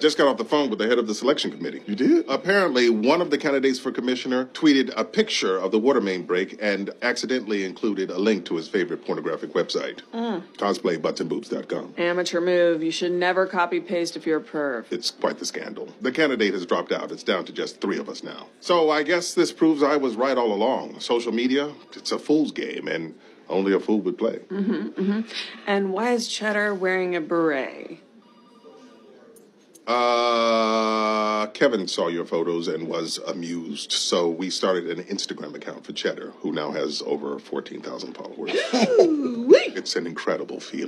just got off the phone with the head of the selection committee. You did? Apparently, one of the candidates for commissioner tweeted a picture of the water main break and accidentally included a link to his favorite pornographic website, mm. cosplaybuttonsandboobs.com. Amateur move. You should never copy paste if you're a perv. It's quite the scandal. The candidate has dropped out. It's down to just three of us now. So I guess this proves I was right all along. Social media, it's a fool's game, and only a fool would play. Mm-hmm, mm-hmm. And why is Cheddar wearing a beret? Uh, Kevin saw your photos and was amused, so we started an Instagram account for Cheddar, who now has over 14,000 followers. it's an incredible feeling.